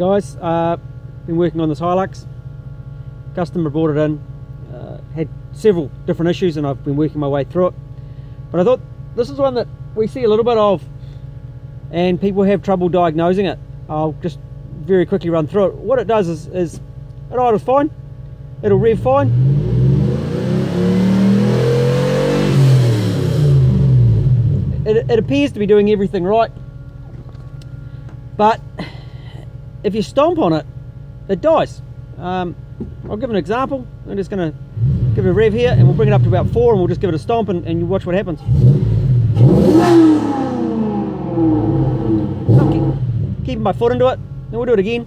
guys, uh, been working on this Hilux. Customer brought it in, uh, had several different issues and I've been working my way through it. But I thought this is one that we see a little bit of and people have trouble diagnosing it. I'll just very quickly run through it. What it does is, is it idles fine, it'll rev fine. It, it appears to be doing everything right, but if you stomp on it, it dies. Um, I'll give an example. I'm just going to give it a rev here and we'll bring it up to about four and we'll just give it a stomp and, and you watch what happens. keep, keeping my foot into it, then we'll do it again.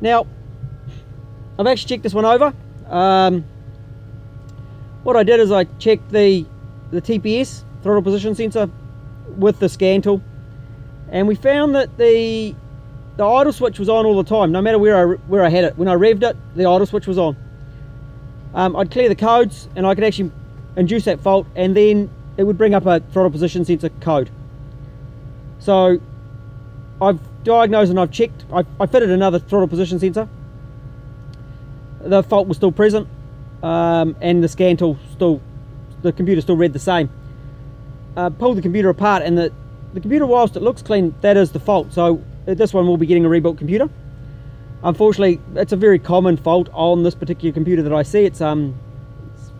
Now, I've actually checked this one over. Um, what I did is I checked the, the TPS, throttle position sensor, with the scan tool. And we found that the the idle switch was on all the time, no matter where I, where I had it. When I revved it, the idle switch was on. Um, I'd clear the codes and I could actually induce that fault and then it would bring up a throttle position sensor code. So I've diagnosed and I've checked, I, I fitted another throttle position sensor. The fault was still present um, and the scan tool still, the computer still read the same. Uh, pulled the computer apart and the, the computer whilst it looks clean, that is the fault. So uh, this one will be getting a rebuilt computer. Unfortunately, it's a very common fault on this particular computer that I see. It's um it's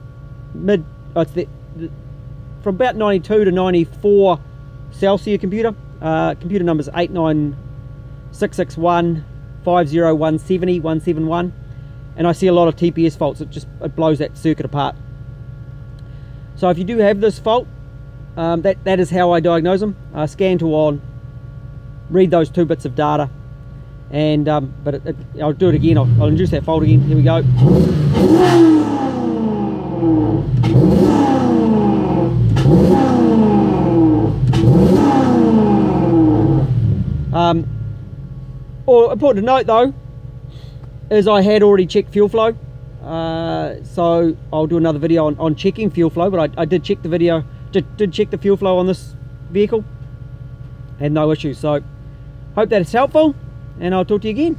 mid, oh, it's the, the, from about 92 to 94 Celsior computer. Uh, computer numbers 89661 50170 171 and I see a lot of TPS faults. It just it blows that circuit apart. So if you do have this fault, um, that, that is how I diagnose them. Uh, scan to on, read those two bits of data, and um, but it, it, I'll do it again. I'll, I'll induce that fault again. Here we go. Um, or important to note though, is I had already checked fuel flow. Uh, so I'll do another video on, on checking fuel flow, but I, I did check the video, did, did check the fuel flow on this vehicle and no issues. So hope that is helpful and I'll talk to you again.